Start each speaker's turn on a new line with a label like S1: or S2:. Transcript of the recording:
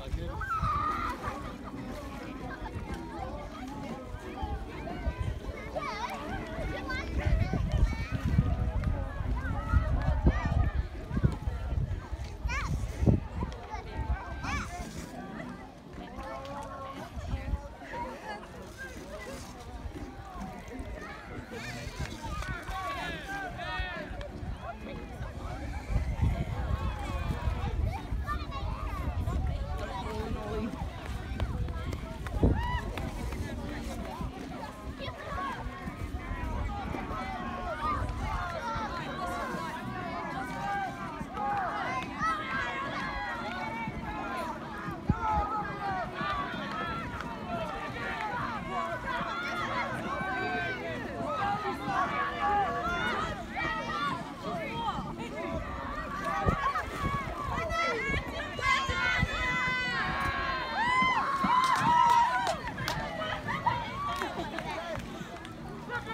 S1: 아,
S2: 그래.